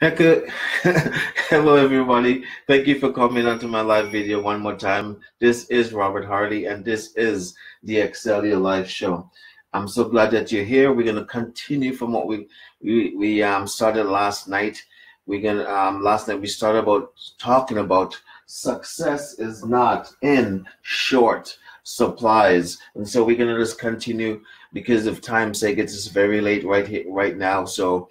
Hello, everybody. Thank you for coming onto my live video one more time. This is Robert Harley, and this is the Excel Your Life Show. I'm so glad that you're here. We're going to continue from what we we, we um, started last night. We're gonna um, last night we started about talking about success is not in short supplies, and so we're gonna just continue because of time's sake. It's very late right here right now, so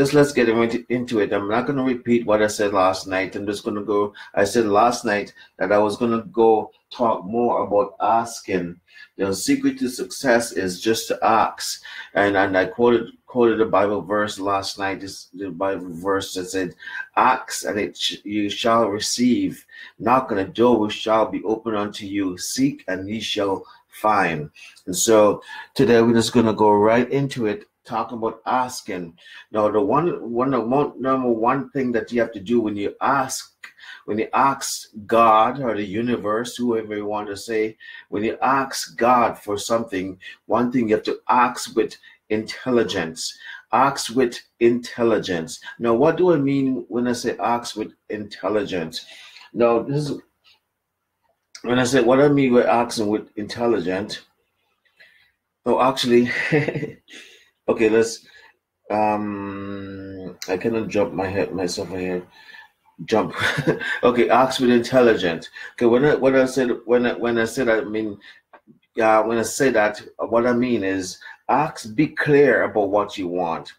just let's get into it. I'm not going to repeat what I said last night. I'm just going to go. I said last night that I was going to go talk more about asking. The secret to success is just to ask. And, and I quoted quoted a Bible verse last night. This the Bible verse that said, "Ask and it sh- you shall receive. Knock and the door which shall be open unto you. Seek and ye shall find." And so today we're just going to go right into it talking about asking. Now, the one, one, number one thing that you have to do when you ask, when you ask God or the universe, whoever you want to say, when you ask God for something, one thing you have to ask with intelligence. Ask with intelligence. Now, what do I mean when I say ask with intelligence? Now, this is when I say what I mean by asking with intelligence. Oh, actually, Okay, let's. Um, I cannot jump my head myself here. Jump. okay, ask with intelligent. Okay, when I when I said when I when I said I mean, yeah, when I say that, what I mean is ask. Be clear about what you want.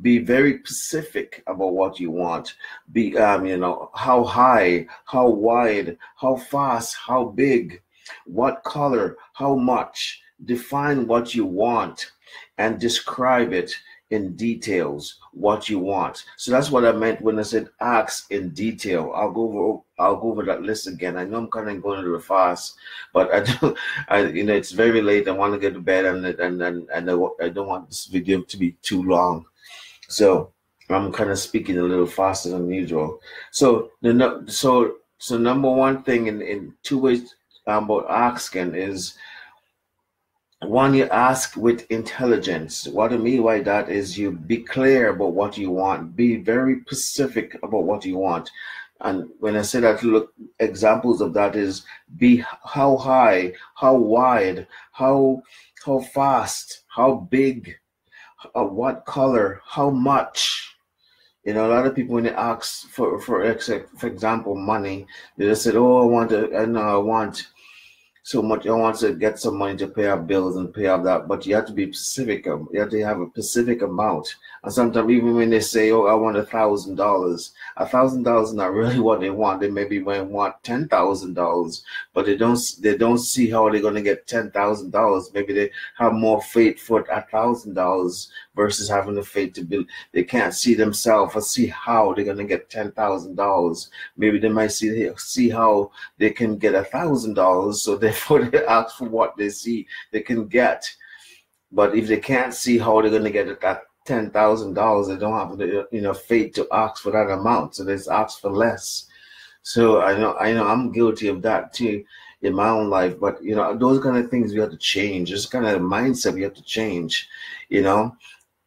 Be very specific about what you want. Be um, you know, how high, how wide, how fast, how big, what color, how much. Define what you want and describe it in details what you want. So that's what I meant when I said ask in detail. I'll go over I'll go over that list again. I know I'm kind of going a little fast, but I do I you know it's very late. I want to get to bed and and and, and I, I don't want this video to be too long. So I'm kind of speaking a little faster than usual. So the so so number one thing in, in two ways about asking is one you ask with intelligence what i mean by that is you be clear about what you want be very specific about what you want. And when i say that look examples of that is be how high how wide how how fast how big uh, what color how much. You know a lot of people when they ask for for for example money they just said oh i want to i know i want so much. I want to get some money to pay off bills and pay off that, but you have to be specific. Um, you have to have a specific amount. And sometimes even when they say, "Oh, I want a thousand dollars," a thousand dollars is not really what they want. They maybe want ten thousand dollars, but they don't. They don't see how they're going to get ten thousand dollars. Maybe they have more faith for a thousand dollars versus having the faith to build. They can't see themselves or see how they're going to get ten thousand dollars. Maybe they might see see how they can get a thousand dollars, so therefore they ask for what they see they can get. But if they can't see how they're going to get that ten thousand dollars, they don't have the you know faith to ask for that amount, so they ask for less. So I know I know I'm guilty of that too in my own life. But you know, those kind of things we have to change. This kind of mindset we have to change. You know,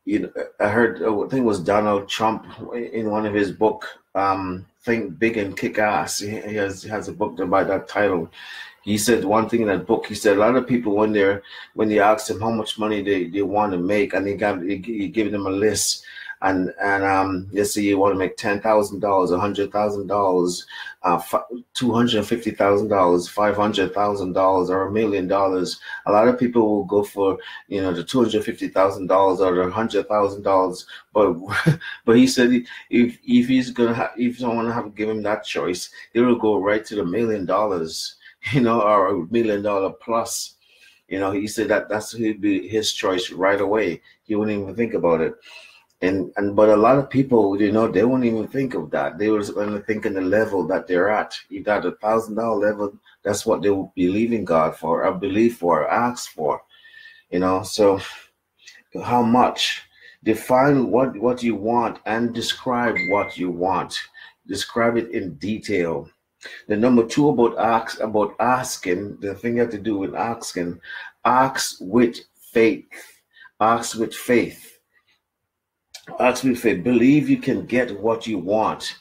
you know, I heard I think was Donald Trump in one of his book, um, Think Big and Kick Ass. He has has a book by that title. He said one thing in that book. He said a lot of people when they're when they ask him how much money they, they want to make, and he got them a list and and um, let's say you want to make ten thousand dollars, a hundred thousand dollars, uh, two hundred fifty thousand dollars, five hundred thousand dollars, or a million dollars. A lot of people will go for you know the two hundred fifty thousand dollars or the hundred thousand dollars. But but he said if if he's gonna have, if someone have give him that choice, he will go right to the million dollars, you know, or a million dollar plus. You know, he said that that's he'd be his choice right away. He wouldn't even think about it. And and but a lot of people you know they won't even think of that. They was only thinking the level that they're at. You got a thousand dollar level that's what they will believe in god for or believe for ask for you know. So how much? Define what what you want and describe what you want. Describe it in detail the number two about ask about asking the thing you have to do with asking ask with faith ask with faith Ask with faith. Believe you can get what you want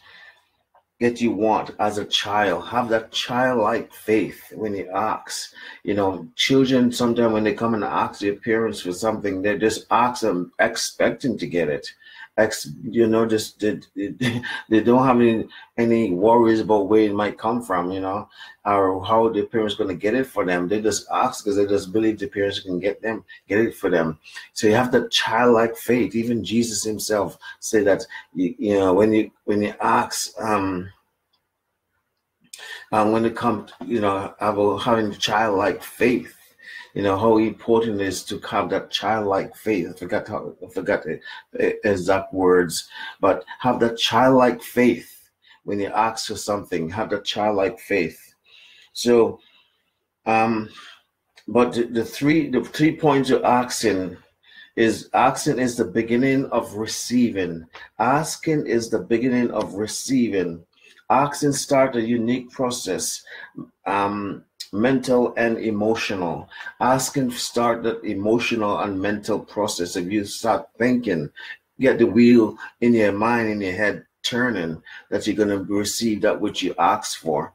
get you want as a child. Have that childlike faith when you ask. You know, children sometimes when they come and ask their parents for something, they just ask them expecting to get it ex, you know, just they, they don't have any any worries about where it might come from, you know, or how the parents going to get it for them. They just ask because they just believe the parents can get them get it for them. So you have that childlike faith. Even Jesus Himself said that you, you know when you when you ask. um um, when it comes, you know, about having childlike faith, you know how important it is to have that childlike faith. I forgot how I forgot the exact words, but have that childlike faith when you ask for something. Have that childlike faith. So, um, but the, the three the three points you're asking is asking is the beginning of receiving. Asking is the beginning of receiving. Asking start a unique process. Um, mental and emotional. Ask and start that emotional and mental process. If you start thinking, get the wheel in your mind, in your head turning, that you're going to receive that which you ask for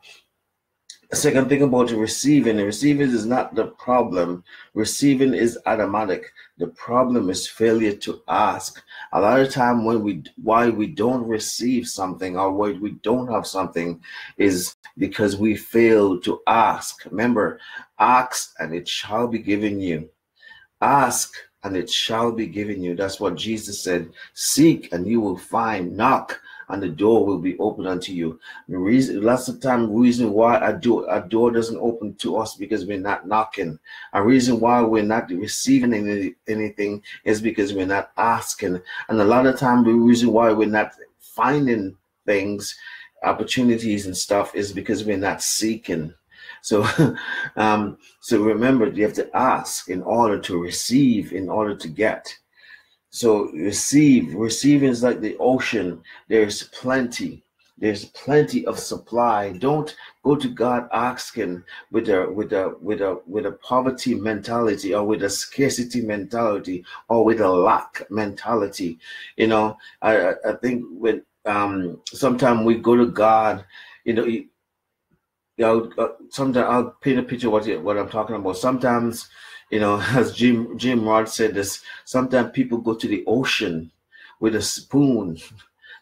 second thing about receiving, the receiving is not the problem. Receiving is automatic. The problem is failure to ask. A lot of time when we why we don't receive something or why we don't have something is because we fail to ask. Remember, ask and it shall be given you. Ask and it shall be given you. That's what Jesus said. Seek and you will find. Knock and the door will be open unto you. The reason, lots of time, reason why a door, a door doesn't open to us because we're not knocking. A reason why we're not receiving any, anything is because we're not asking. And a lot of time, the reason why we're not finding things, opportunities and stuff is because we're not seeking. So, um, so remember, you have to ask in order to receive, in order to get. So receive, receiving is like the ocean. There's plenty. There's plenty of supply. Don't go to God asking with a with a with a with a poverty mentality or with a scarcity mentality or with a lack mentality. You know, I I think when um sometimes we go to God, you know, you know, uh, sometimes I'll paint a picture what what I'm talking about. Sometimes you know, as Jim Jim Rohn said this, sometimes people go to the ocean with a spoon.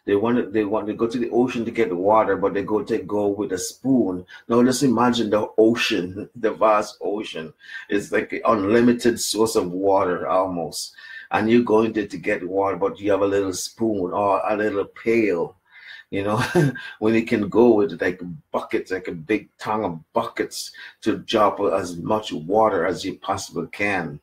They want to, they want to go to the ocean to get water, but they go to go with a spoon. Now let's imagine the ocean, the vast ocean. It's like an unlimited source of water almost. And you're going there to get water, but you have a little spoon or a little pail you know, when you can go with like buckets, like a big tongue of buckets to drop as much water as you possibly can.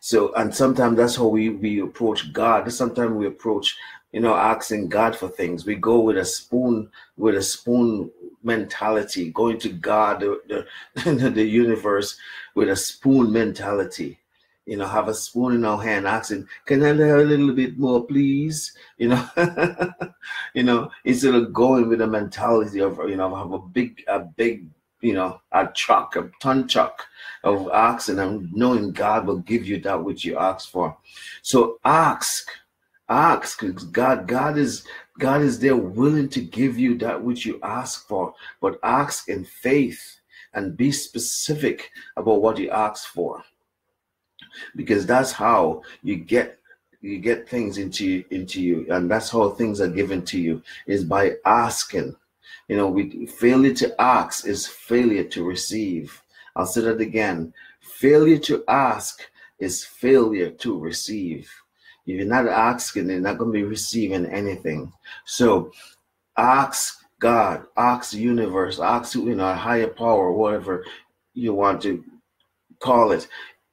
So, and sometimes that's how we, we approach God. Sometimes we approach, you know, asking God for things. We go with a spoon, with a spoon mentality, going to God, the, the, the universe, with a spoon mentality you know, have a spoon in our hand, asking, "Can I have a little bit more, please?" You know, you know, instead of going with a mentality of, you know, have a big, a big, you know, a truck, a ton truck of asking and I'm knowing God will give you that which you ask for. So ask, ask, God, God is God is there willing to give you that which you ask for, but ask in faith and be specific about what you ask for because that's how you get you get things into into you. And that's how things are given to you is by asking. You know we failure to ask is failure to receive. I'll say that again. Failure to ask is failure to receive. If you're not asking you're not going to be receiving anything. So ask god ask the universe ask you know a higher power whatever you want to call it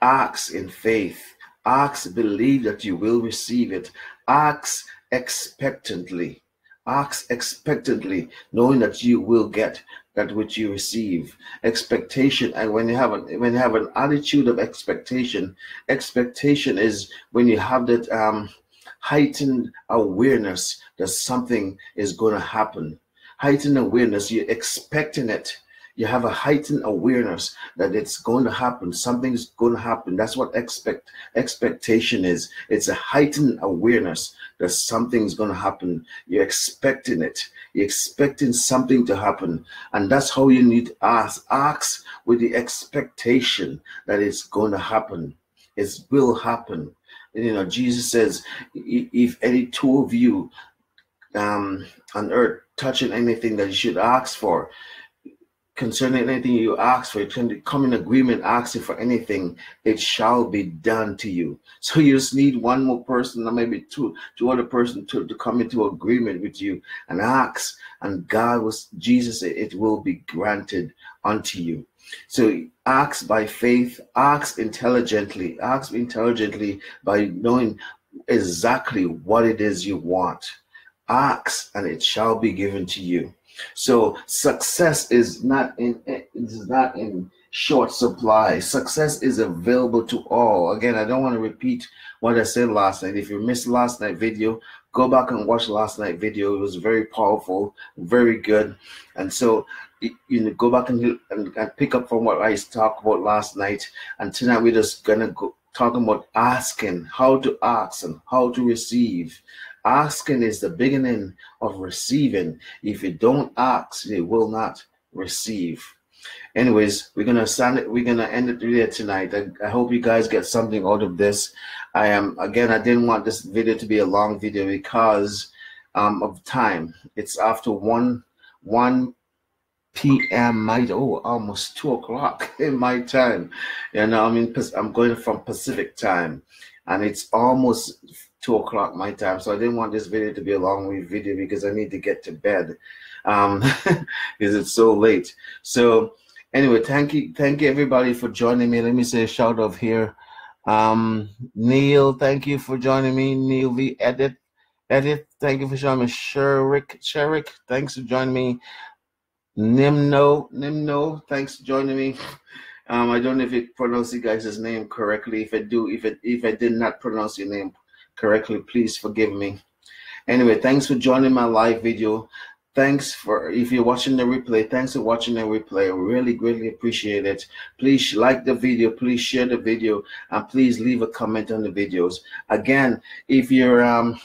Ask in faith. Ask, believe that you will receive it. Ask expectantly. Ask expectantly, knowing that you will get that which you receive. Expectation, and when you have a, when you have an attitude of expectation, expectation is when you have that um, heightened awareness that something is going to happen. Heightened awareness, you're expecting it You have a heightened awareness that it's going to happen. Something's going to happen. That's what expect expectation is. It's a heightened awareness that something's going to happen. You're expecting it. You're expecting something to happen, and that's how you need to ask. Ask with the expectation that it's going to happen. It will happen. You know, Jesus says, if any two of you um, on earth touching anything that you should ask for, concerning anything you ask for, you can come in agreement asking for anything, it shall be done to you. So you just need one more person, or maybe two, two other person to, to come into agreement with you and ask. And God was Jesus it will be granted unto you. So ask by faith, ask intelligently, ask intelligently by knowing exactly what it is you want. Ask and it shall be given to you. So success is not in eh, is not in short supply. Success is available to all. Again, I don't want to repeat what I said last night. If you missed last night video, go back and watch last night video. It was very powerful, very good. And so you know, go back and, and, and pick up from what I talked about last night. And tonight we're just gonna go talking about asking, how to ask and how to receive. Asking is the beginning of receiving. If you don't ask, you will not receive. Anyways, we're gonna stand it. We're gonna end it there tonight. I, I hope you guys get something out of this. I am again. I didn't want this video to be a long video because um, of time. It's after one one p.m. my oh almost two o'clock in my time. You know, I mean I'm going from Pacific time, and it's almost two o'clock my time. So I didn't want this video to be a long video because I need to get to bed um, because it's so late. So anyway, thank you, thank you everybody for joining me. Let me say a shout out here. Um, Neil, thank you for joining me. Neil V. Edit, Edit, thank you for joining me. Sherik, Sherik, thanks for joining me. Nimno, Nimno, thanks for joining me. Um, I don't know if you pronounce you guys' name correctly. If I do, if it if I did not pronounce your name correctly, please forgive me. Anyway, thanks for joining my live video. Thanks for if you're watching the replay. Thanks for watching the replay. I really greatly appreciate it. Please like the video. Please share the video, and please leave a comment on the videos. Again, if you're um,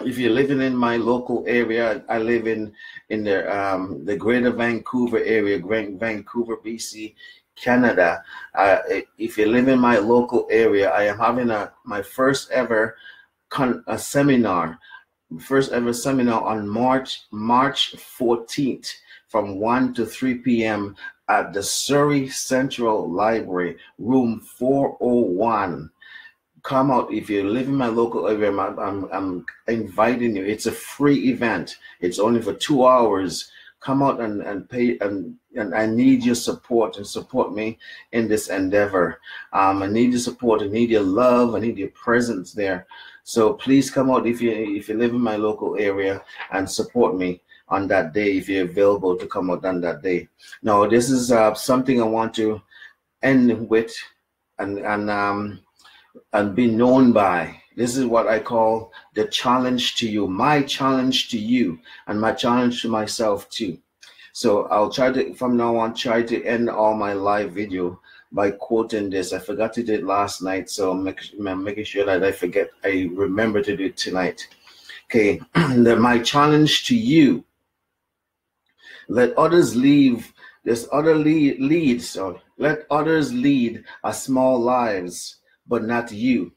if you're living in my local area, I live in in the um, the Greater Vancouver area, Vancouver, BC. Canada. Uh, if you live in my local area, I am having a my first ever con, a seminar, first ever seminar on March March 14th from 1 to 3 p.m. at the Surrey Central Library, room 401. Come out if you live in my local area. I'm, I'm, I'm inviting you. It's a free event. It's only for two hours come out and, and pay and, and I need your support and support me in this endeavor. Um, I need your support. I need your love. I need your presence there. So please come out if you if you live in my local area and support me on that day if you're available to come out on that day. Now this is uh, something I want to end with and and um and be known by this is what I call the challenge to you, my challenge to you, and my challenge to myself too. So I'll try to, from now on, try to end all my live video by quoting this. I forgot to do it last night, so I'm, making sure that I forget, I remember to do it tonight. Okay, my challenge to you, let others leave, there's other lead, leads, so let others lead a small lives, but not you.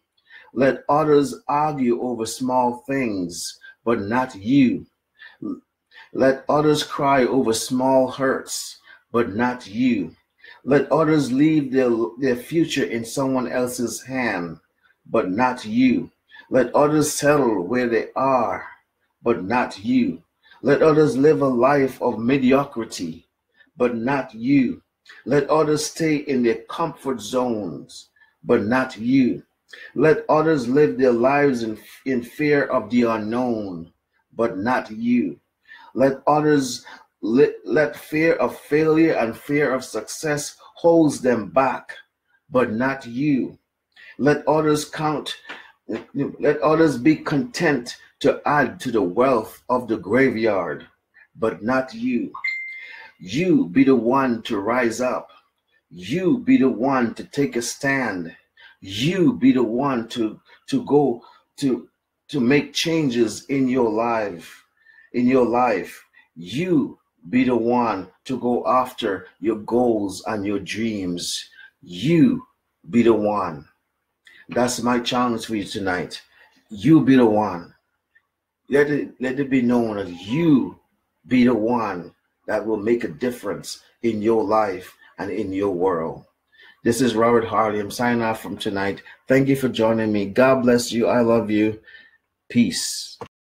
Let others argue over small things, but not you. Let others cry over small hurts, but not you. Let others leave their, their future in someone else's hand, but not you. Let others settle where they are, but not you. Let others live a life of mediocrity, but not you. Let others stay in their comfort zones, but not you. Let others live their lives in, in fear of the unknown, but not you. Let others let, let fear of failure and fear of success holds them back, but not you. Let others count, let others be content to add to the wealth of the graveyard, but not you. You be the one to rise up. You be the one to take a stand. You be the one to to go to to make changes in your life. In your life, you be the one to go after your goals and your dreams. You be the one. That's my challenge for you tonight. You be the one. Let it let it be known that you be the one that will make a difference in your life and in your world. This is Robert Harley. I'm signing off from tonight. Thank you for joining me. God bless you. I love you. Peace.